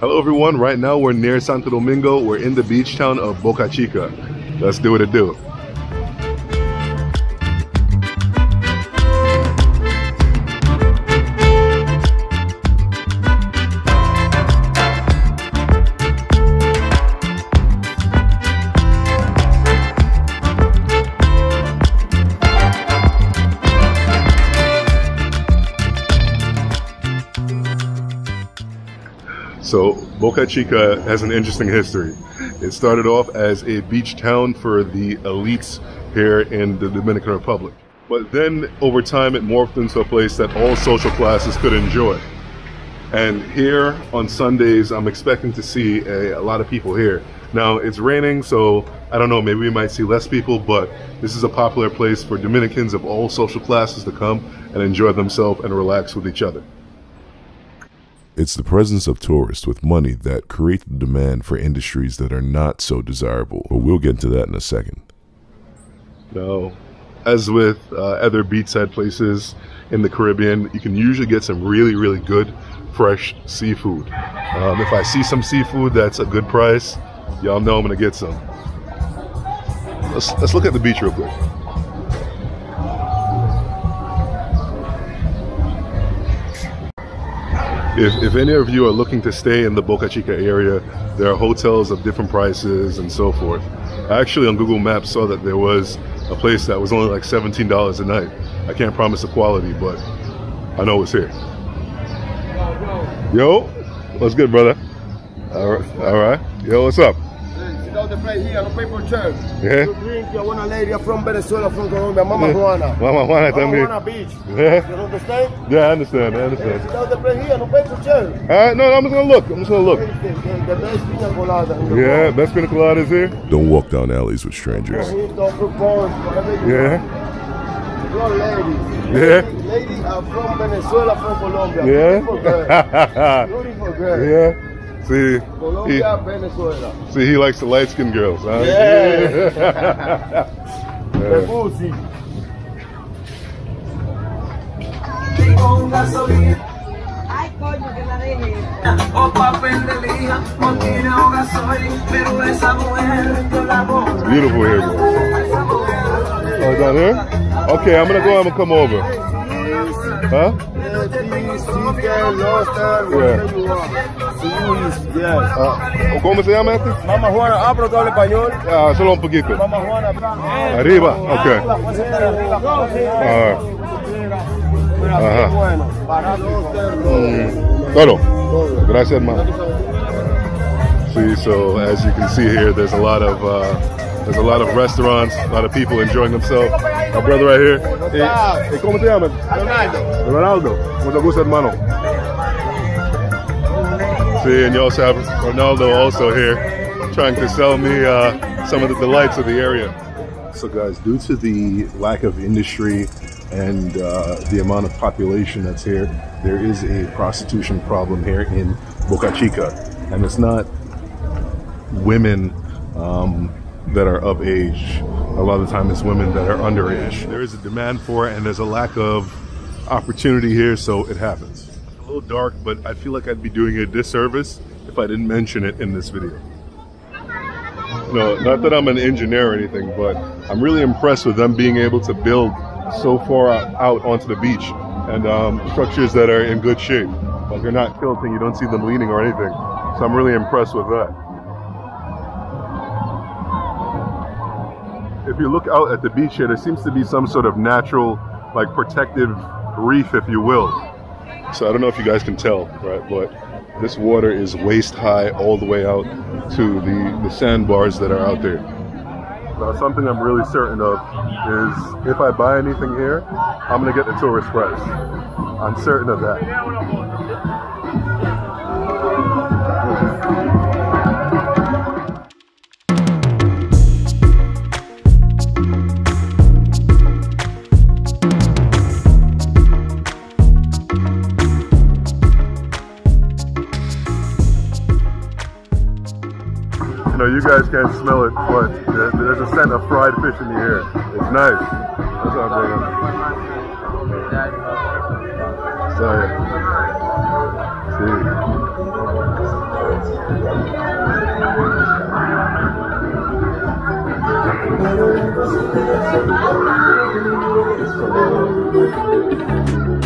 Hello everyone, right now we're near Santo Domingo. We're in the beach town of Boca Chica. Let's do what it do. So Boca Chica has an interesting history. It started off as a beach town for the elites here in the Dominican Republic. But then over time it morphed into a place that all social classes could enjoy. And here on Sundays, I'm expecting to see a, a lot of people here. Now it's raining, so I don't know, maybe we might see less people, but this is a popular place for Dominicans of all social classes to come and enjoy themselves and relax with each other. It's the presence of tourists with money that create the demand for industries that are not so desirable, but we'll get into that in a second. Now, as with uh, other beachside places in the Caribbean, you can usually get some really, really good fresh seafood. Um, if I see some seafood that's a good price, y'all know I'm gonna get some. Let's, let's look at the beach real quick. If, if any of you are looking to stay in the Boca Chica area, there are hotels of different prices and so forth. I actually on Google Maps saw that there was a place that was only like $17 a night. I can't promise the quality, but I know it's here. Yo, what's good, brother? All right, all right. Yo, what's up? Sit down the plate here, no paper chair. Yeah. You drink, you want a lady from Venezuela, from Colombia, Mama Juana. Mama Juana Mama. Juana Beach. Yeah. You understand? Yeah, I understand. I Sit understand. down the plate here, uh, no paper chair. All right, no, I'm just gonna look. I'm just gonna look. The, the, the best pina colada. Yeah, world. best pina colada is here. Don't walk down alleys with strangers. Mojito, fruit punch, whatever you Yeah, ladies. Yeah. Ladies are uh, from Venezuela, from Colombia. Beautiful girl. Beautiful girl. yeah. See, he, Venezuela. see, he likes the light skinned girls, huh? Yeah. The Yeah. pussy. con gasolina Ay, coño, que la deje. o papel de lija, montina o gasolina, pero esa mujer yo la amo. Beautiful here, bro. Esa mujer Oh, down here? Okay, I'm gonna go. I'm gonna come over. Huh? Fish, chicken, lobster, Yeah. whatever you want. Seaweed, yes. Uh, ¿Cómo se llama este? Mama Juana, ah, pero tú hablas español. Ah, solo un poquito. Mama Juana. Arriba, okay. Puedes sentar arriba. Alright. Ajá. qué bueno. Barato, cerdo. Mm, Todo. Gracias, hermano. See, so as you can see here, there's a lot of uh, there's a lot of restaurants, a lot of people enjoying themselves. My brother right here. Hey, hey, ¿Cómo te llamas? Ronaldo. Ronaldo. Mucho gusto, hermano. See, and you also have Ronaldo also here trying to sell me uh, some of the delights of the area. So, guys, due to the lack of industry and uh, the amount of population that's here, there is a prostitution problem here in Boca Chica. And it's not women um, that are of age. A lot of the time, it's women that are underage. There is a demand for it, and there's a lack of opportunity here, so it happens. A little dark, but I feel like I'd be doing a disservice if I didn't mention it in this video. No, not that I'm an engineer or anything, but I'm really impressed with them being able to build so far out, onto the beach and um, structures that are in good shape. Like they're not tilting, you don't see them leaning or anything. So I'm really impressed with that. If you look out at the beach here, there seems to be some sort of natural, like protective reef, if you will. So I don't know if you guys can tell, right? But this water is waist high all the way out to the, the sandbars that are out there. Now, something I'm really certain of is if I buy anything here, I'm gonna get the tourist price. I'm certain of that. know, you guys can't smell it, but there's a scent of fried fish in the air. It's nice. That's what I'm bringing. Sorry.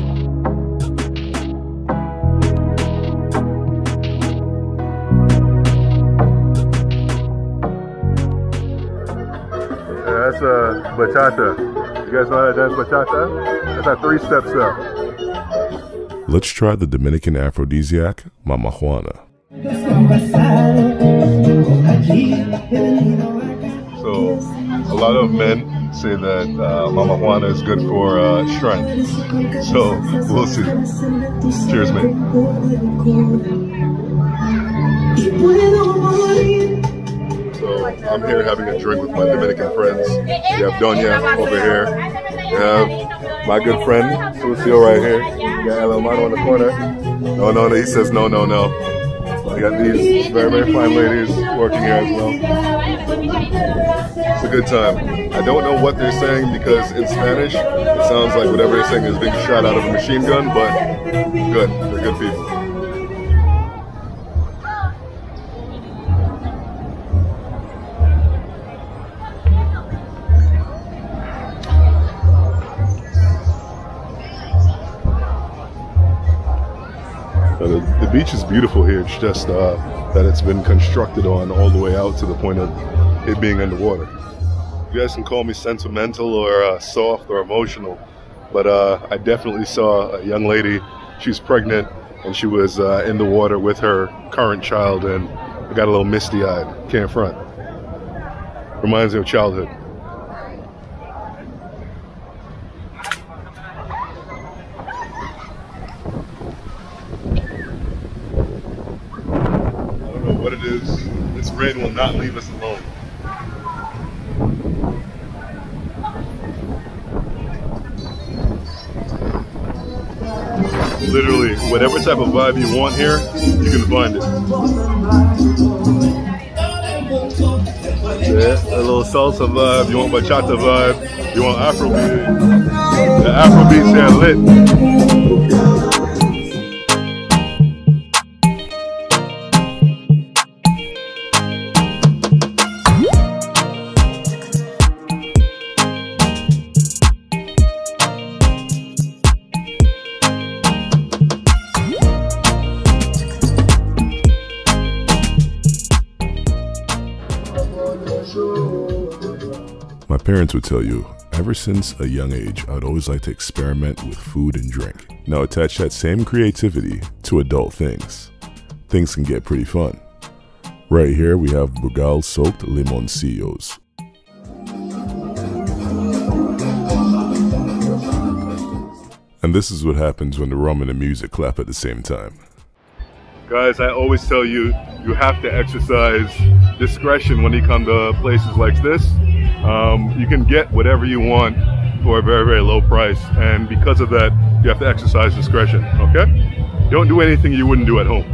See. Bachata. You guys know how to dance bachata? That's our three step step. Let's try the Dominican aphrodisiac, Mama Juana. So, a lot of men say that uh, Mama Juana is good for uh, strength. So, we'll see. Cheers, mate. I'm here having a drink with my Dominican friends. We have Doña over here. We have my good friend, Lucio, right here. We got El Hermano in the corner. No, no, no. He says no, no, no. We got these very, very fine ladies working here as well. It's a good time. I don't know what they're saying because in Spanish, it sounds like whatever they're saying is being shot out of a machine gun, but good. They're good people. The, the beach is beautiful here. It's just uh, that it's been constructed on all the way out to the point of it being underwater. You guys can call me sentimental or uh, soft or emotional, but uh, I definitely saw a young lady. She's pregnant and she was uh, in the water with her current child, and I got a little misty eyed. Can't front. Reminds me of childhood. What it is. This rain will not leave us alone. Literally, whatever type of vibe you want here, you can find it. Yeah, a little salsa vibe, you want bachata vibe, you want Afrobeat. The Afrobeats here lit. Parents would tell you, ever since a young age, I'd always like to experiment with food and drink. Now attach that same creativity to adult things. Things can get pretty fun. Right here we have Brugal soaked limoncillos. And this is what happens when the rum and the music clap at the same time. Guys, I always tell you, you have to exercise discretion when you come to places like this. Um, you can get whatever you want for a very, very low price. And because of that, you have to exercise discretion, okay? Don't do anything you wouldn't do at home.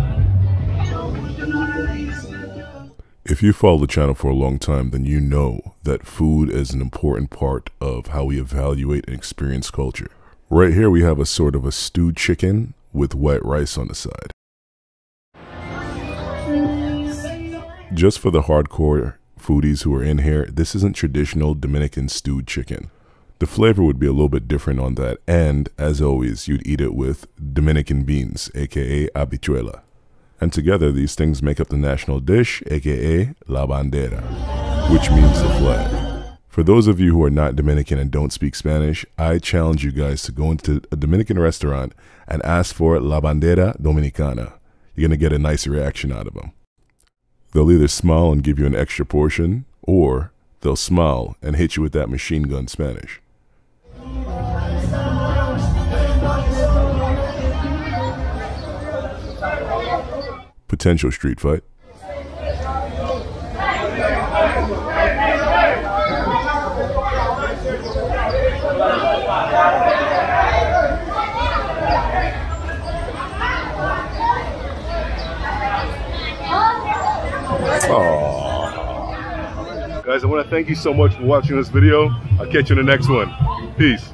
If you follow the channel for a long time, then you know that food is an important part of how we evaluate and experience culture. Right here, we have a sort of a stewed chicken with white rice on the side. Just for the hardcore foodies who are in here, this isn't traditional Dominican stewed chicken. The flavor would be a little bit different on that, and as always, you'd eat it with Dominican beans, aka habichuela. And together, these things make up the national dish, aka la bandera, which means the flag. For those of you who are not Dominican and don't speak Spanish, I challenge you guys to go into a Dominican restaurant and ask for la bandera dominicana. You're to get a nice reaction out of them. They'll either smile and give you an extra portion, or they'll smile and hit you with that machine gun Spanish. Potential street fight. Guys, I want to thank you so much for watching this video. I'll catch you in the next one. Peace.